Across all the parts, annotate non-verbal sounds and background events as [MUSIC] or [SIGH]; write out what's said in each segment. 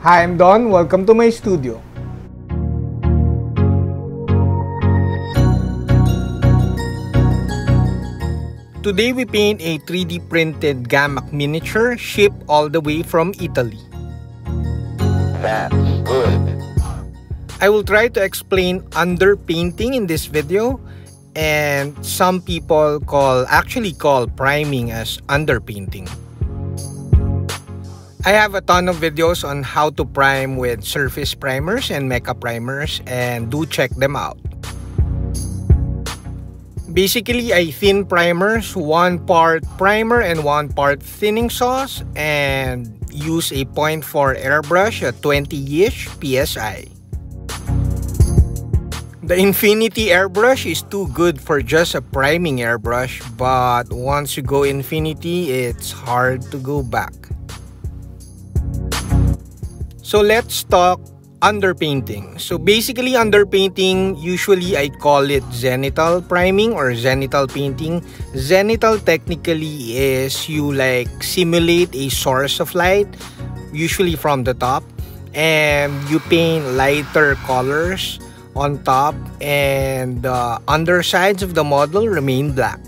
Hi, I'm Don. Welcome to my studio. Today we paint a 3D printed Ghamak miniature shipped all the way from Italy. That's good. I will try to explain underpainting in this video and some people call actually call priming as underpainting. I have a ton of videos on how to prime with surface primers and mecha primers and do check them out. Basically, I thin primers, one part primer and one part thinning sauce and use a 0.4 airbrush at 20-ish PSI. The Infinity airbrush is too good for just a priming airbrush but once you go Infinity, it's hard to go back. So let's talk underpainting. So basically underpainting, usually I call it zenithal priming or zenithal painting. Zenithal technically is you like simulate a source of light, usually from the top, and you paint lighter colors on top and the undersides of the model remain black.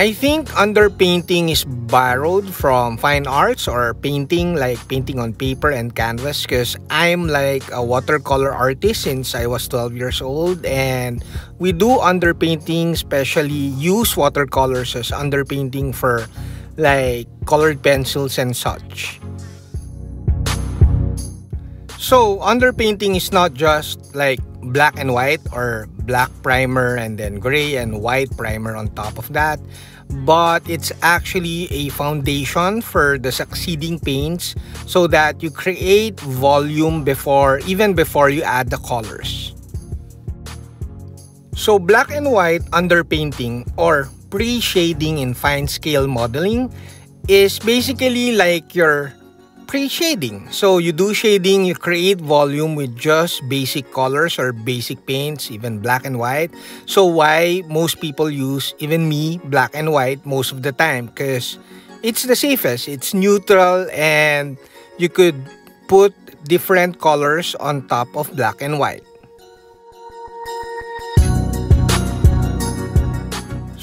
I think underpainting is borrowed from fine arts or painting like painting on paper and canvas because I'm like a watercolor artist since I was 12 years old and we do underpainting especially use watercolors as underpainting for like colored pencils and such. So underpainting is not just like black and white or black primer and then gray and white primer on top of that but it's actually a foundation for the succeeding paints so that you create volume before even before you add the colors. So black and white underpainting or pre-shading in fine scale modeling is basically like your pre-shading. So you do shading, you create volume with just basic colors or basic paints, even black and white. So why most people use, even me, black and white most of the time because it's the safest. It's neutral and you could put different colors on top of black and white.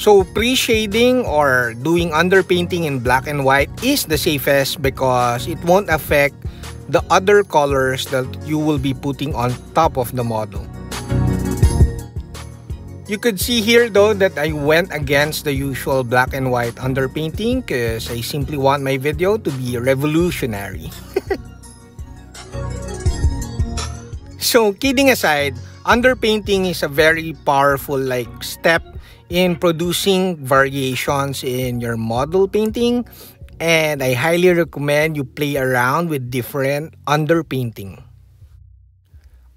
So pre-shading or doing underpainting in black and white is the safest because it won't affect the other colors that you will be putting on top of the model. You could see here though that I went against the usual black and white underpainting because I simply want my video to be revolutionary. [LAUGHS] so kidding aside, underpainting is a very powerful like step in producing variations in your model painting and I highly recommend you play around with different underpainting.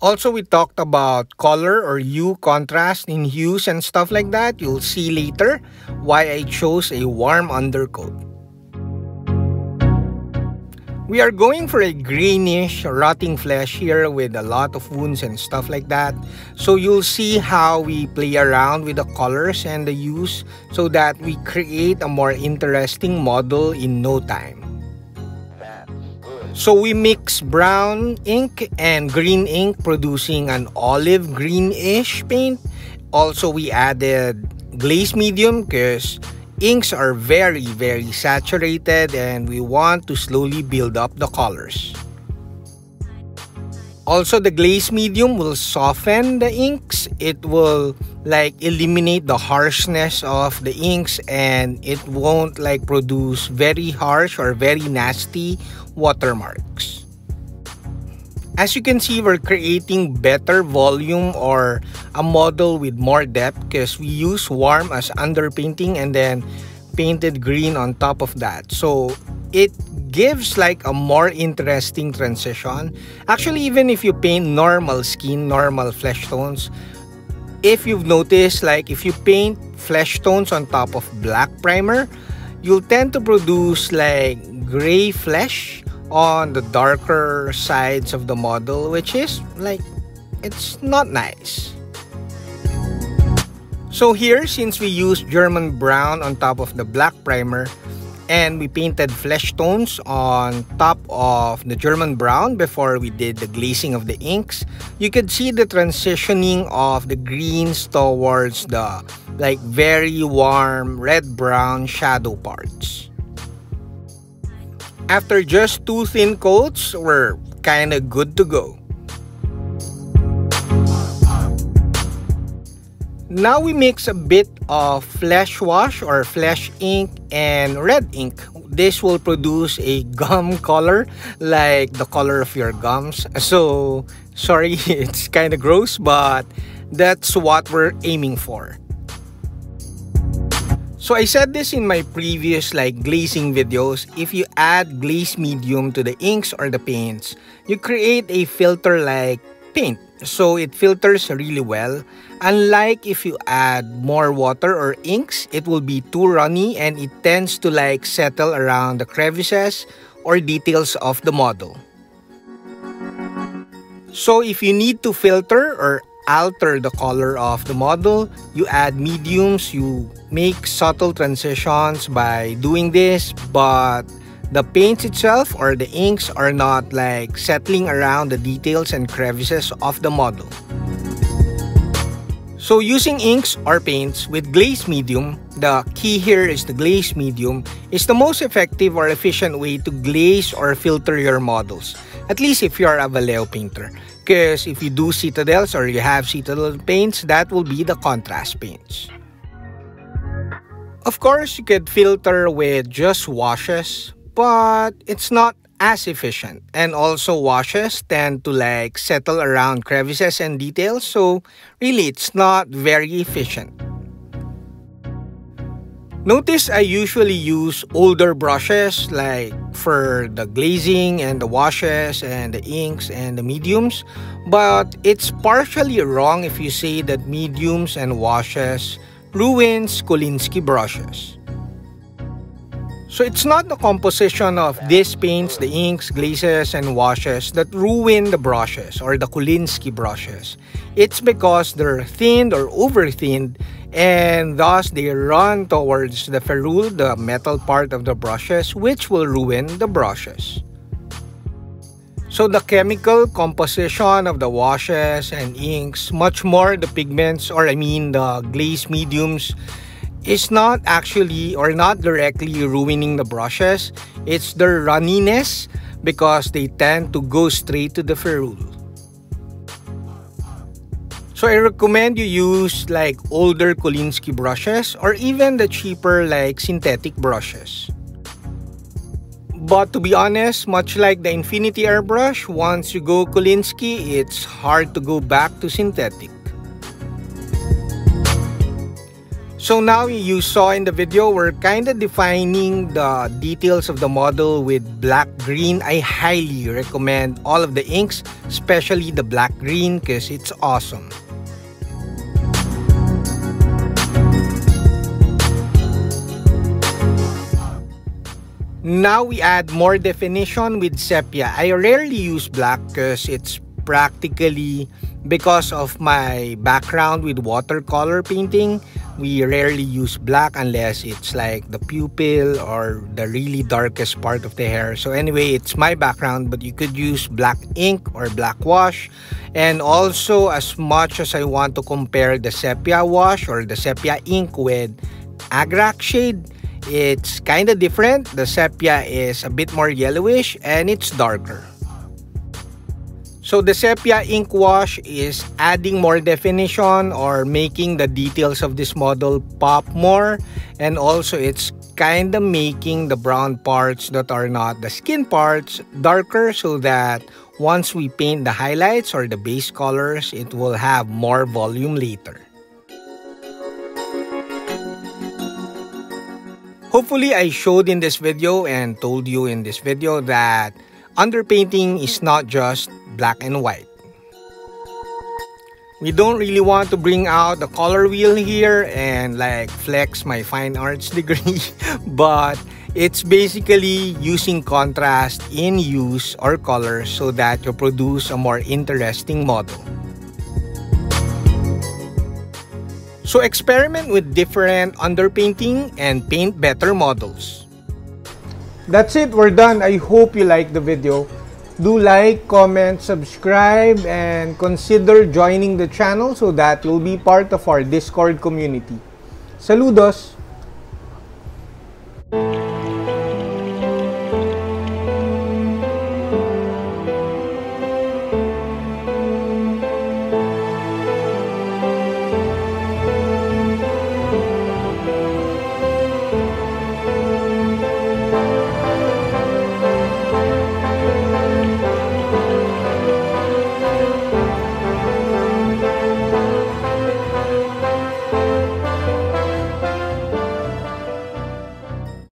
Also, we talked about color or hue contrast in hues and stuff like that. You'll see later why I chose a warm undercoat. We are going for a greenish rotting flesh here with a lot of wounds and stuff like that. So you'll see how we play around with the colors and the hues so that we create a more interesting model in no time. So we mix brown ink and green ink producing an olive greenish paint. Also we added glaze medium because inks are very very saturated and we want to slowly build up the colors. Also the glaze medium will soften the inks. It will like eliminate the harshness of the inks and it won't like produce very harsh or very nasty watermarks. As you can see, we're creating better volume or a model with more depth because we use warm as underpainting and then painted green on top of that. So it gives like a more interesting transition. Actually, even if you paint normal skin, normal flesh tones, if you've noticed, like if you paint flesh tones on top of black primer, you'll tend to produce like gray flesh on the darker sides of the model which is like it's not nice so here since we used German brown on top of the black primer and we painted flesh tones on top of the German brown before we did the glazing of the inks, you could see the transitioning of the greens towards the like very warm red-brown shadow parts. After just two thin coats, we're kinda good to go. Now we mix a bit of flesh wash or flesh ink and red ink. This will produce a [LAUGHS] gum color like the color of your gums. So, sorry, [LAUGHS] it's kind of gross, but that's what we're aiming for. So I said this in my previous like glazing videos, if you add glaze medium to the inks or the paints, you create a filter like paint so it filters really well. Unlike if you add more water or inks, it will be too runny and it tends to like settle around the crevices or details of the model. So if you need to filter or alter the color of the model, you add mediums, you make subtle transitions by doing this, but the paints itself or the inks are not like settling around the details and crevices of the model. So using inks or paints with glaze medium, the key here is the glaze medium, is the most effective or efficient way to glaze or filter your models. At least if you are a Vallejo painter. Because if you do citadels or you have citadel paints, that will be the contrast paints. Of course, you could filter with just washes, but it's not as efficient. And also washes tend to like settle around crevices and details, so really it's not very efficient. Notice I usually use older brushes like for the glazing and the washes and the inks and the mediums, but it's partially wrong if you say that mediums and washes ruins Kolinsky brushes. So it's not the composition of these paints, the inks, glazes, and washes that ruin the brushes or the Kolinsky brushes. It's because they're thinned or over-thinned and thus they run towards the ferrule, the metal part of the brushes, which will ruin the brushes. So the chemical composition of the washes and inks, much more the pigments or I mean the glaze mediums is not actually or not directly ruining the brushes. It's the runniness because they tend to go straight to the ferrule. So I recommend you use like older Kolinsky brushes or even the cheaper like synthetic brushes. But to be honest, much like the Infinity airbrush, once you go Kolinsky, it's hard to go back to synthetic. So now you saw in the video, we're kind of defining the details of the model with black-green. I highly recommend all of the inks, especially the black-green because it's awesome. Now we add more definition with sepia. I rarely use black because it's practically because of my background with watercolor painting we rarely use black unless it's like the pupil or the really darkest part of the hair. So anyway it's my background but you could use black ink or black wash. And also as much as I want to compare the sepia wash or the sepia ink with agrax shade it's kind of different. The sepia is a bit more yellowish and it's darker so the sepia ink wash is adding more definition or making the details of this model pop more and also it's kind of making the brown parts that are not the skin parts darker so that once we paint the highlights or the base colors it will have more volume later. Hopefully I showed in this video and told you in this video that underpainting is not just black and white. We don't really want to bring out the color wheel here and like flex my fine arts [LAUGHS] degree, but it's basically using contrast in use or color so that you produce a more interesting model. So experiment with different underpainting and paint better models. That's it. We're done. I hope you liked the video. Do like, comment, subscribe, and consider joining the channel so that you'll be part of our Discord community. Saludos!